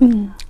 嗯。